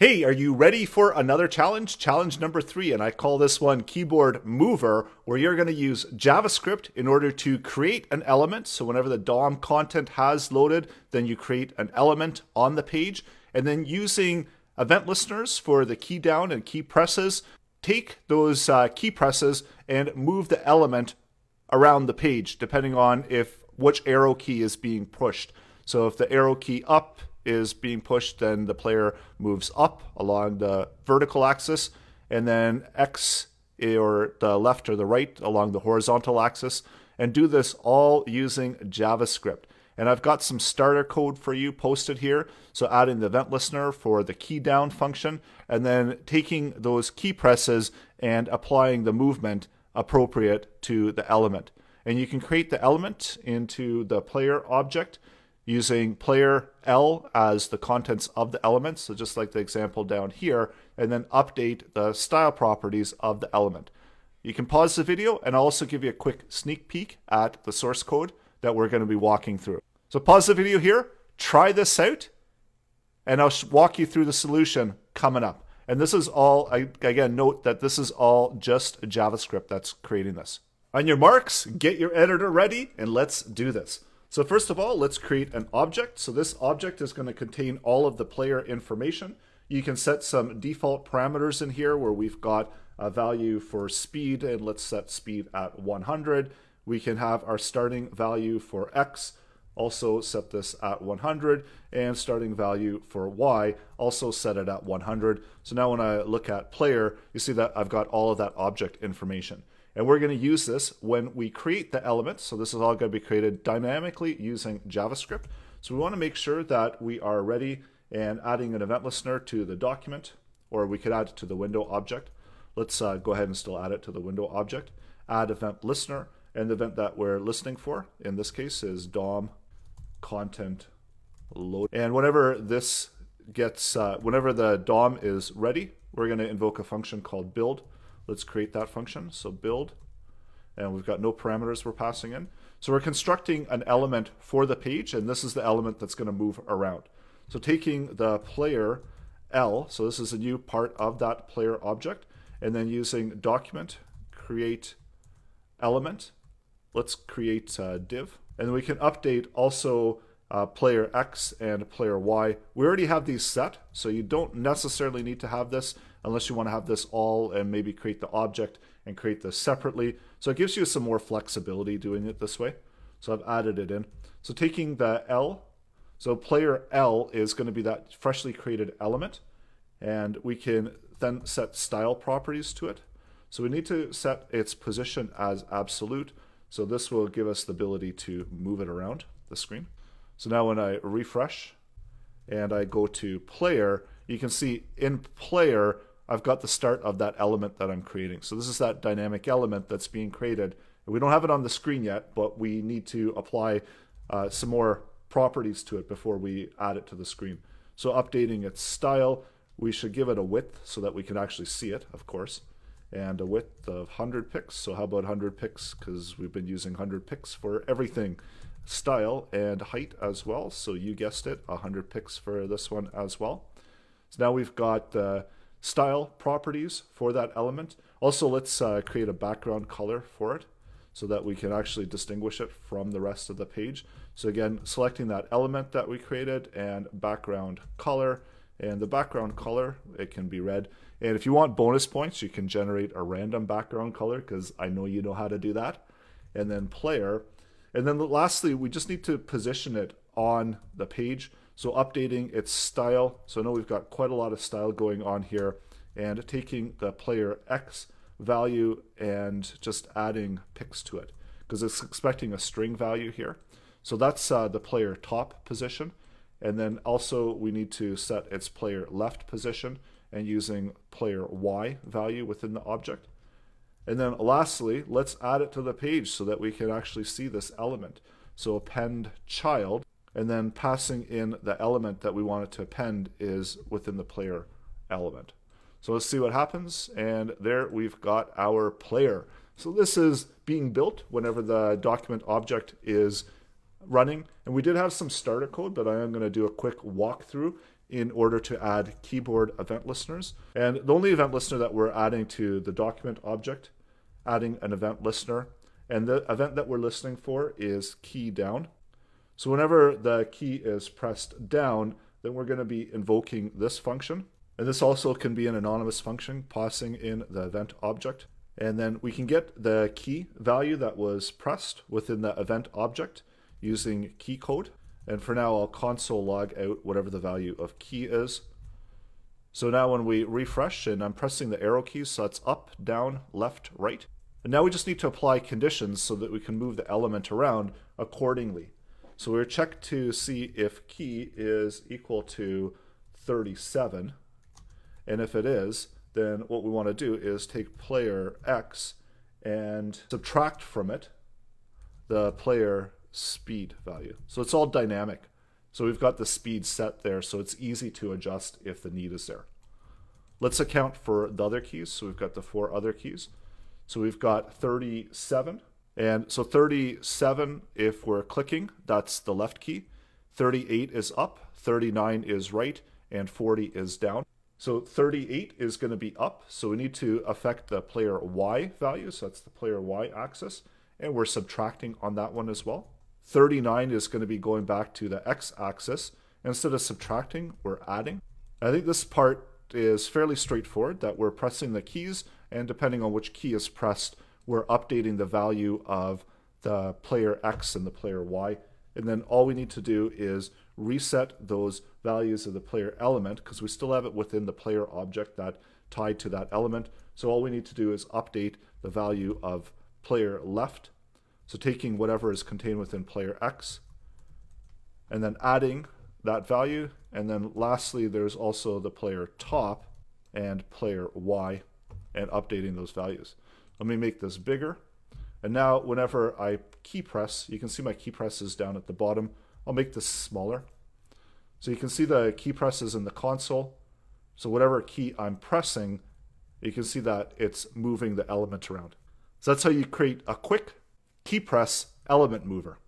Hey, are you ready for another challenge? Challenge number three, and I call this one Keyboard Mover, where you're going to use JavaScript in order to create an element. So whenever the DOM content has loaded, then you create an element on the page, and then using event listeners for the key down and key presses, take those uh, key presses and move the element around the page, depending on if which arrow key is being pushed. So if the arrow key up is being pushed, then the player moves up along the vertical axis, and then X eh, or the left or the right along the horizontal axis, and do this all using JavaScript. And I've got some starter code for you posted here. So adding the event listener for the key down function, and then taking those key presses and applying the movement appropriate to the element. And you can create the element into the player object using player L as the contents of the element, so just like the example down here, and then update the style properties of the element. You can pause the video and I'll also give you a quick sneak peek at the source code that we're going to be walking through. So pause the video here, try this out, and I'll walk you through the solution coming up. And this is all, again, note that this is all just JavaScript that's creating this. On your marks, get your editor ready, and let's do this. So first of all, let's create an object. So this object is going to contain all of the player information. You can set some default parameters in here where we've got a value for speed, and let's set speed at 100. We can have our starting value for X, also set this at 100, and starting value for Y, also set it at 100. So now when I look at player, you see that I've got all of that object information. And we're going to use this when we create the elements. So this is all going to be created dynamically using JavaScript. So we want to make sure that we are ready and adding an event listener to the document, or we could add it to the window object. Let's uh, go ahead and still add it to the window object. Add event listener, and the event that we're listening for, in this case, is DOM content load. And whenever this gets, uh, whenever the DOM is ready, we're going to invoke a function called build. Let's create that function. So build, and we've got no parameters we're passing in. So we're constructing an element for the page, and this is the element that's going to move around. So taking the player L, so this is a new part of that player object, and then using document create element. Let's create a div, and we can update also uh, player X and player Y. We already have these set, so you don't necessarily need to have this unless you want to have this all and maybe create the object and create this separately. So it gives you some more flexibility doing it this way. So I've added it in. So taking the L, so player L is going to be that freshly created element, and we can then set style properties to it. So we need to set its position as absolute. So this will give us the ability to move it around the screen. So now when I refresh and I go to player, you can see in player, I've got the start of that element that I'm creating. So this is that dynamic element that's being created. We don't have it on the screen yet, but we need to apply uh, some more properties to it before we add it to the screen. So updating its style, we should give it a width so that we can actually see it, of course, and a width of 100 pix. So how about 100 pix? Because we've been using 100 pix for everything style and height as well. So you guessed it, 100 pix for this one as well. So now we've got the style properties for that element. Also, let's uh, create a background color for it so that we can actually distinguish it from the rest of the page. So again, selecting that element that we created and background color. And the background color, it can be red. And if you want bonus points, you can generate a random background color because I know you know how to do that. And then player, and then lastly, we just need to position it on the page. So updating its style. So I know we've got quite a lot of style going on here and taking the player X value and just adding pix to it because it's expecting a string value here. So that's uh, the player top position. And then also we need to set its player left position and using player Y value within the object. And then lastly, let's add it to the page so that we can actually see this element. So append child, and then passing in the element that we want it to append is within the player element. So let's see what happens. And there we've got our player. So this is being built whenever the document object is running. And we did have some starter code, but I am going to do a quick walkthrough in order to add keyboard event listeners. And the only event listener that we're adding to the document object, adding an event listener, and the event that we're listening for is key down. So whenever the key is pressed down, then we're going to be invoking this function. And this also can be an anonymous function passing in the event object. And then we can get the key value that was pressed within the event object using key code. And for now, I'll console log out whatever the value of key is. So now when we refresh and I'm pressing the arrow keys, so it's up, down, left, right. And now we just need to apply conditions so that we can move the element around accordingly. So we're check to see if key is equal to 37. And if it is, then what we want to do is take player X and subtract from it the player speed value. So it's all dynamic. So we've got the speed set there, so it's easy to adjust if the need is there. Let's account for the other keys. So we've got the four other keys. So we've got 37 and so 37, if we're clicking, that's the left key. 38 is up, 39 is right, and 40 is down. So 38 is going to be up, so we need to affect the player Y value, so that's the player Y axis, and we're subtracting on that one as well. 39 is going to be going back to the X axis. Instead of subtracting, we're adding. I think this part is fairly straightforward, that we're pressing the keys, and depending on which key is pressed, we're updating the value of the player X and the player Y. And then all we need to do is reset those values of the player element because we still have it within the player object that tied to that element. So all we need to do is update the value of player left. So taking whatever is contained within player X and then adding that value. And then lastly, there's also the player top and player Y and updating those values. Let me make this bigger. And now whenever I key press, you can see my key press is down at the bottom. I'll make this smaller. So you can see the key presses in the console. So whatever key I'm pressing, you can see that it's moving the element around. So that's how you create a quick key press element mover.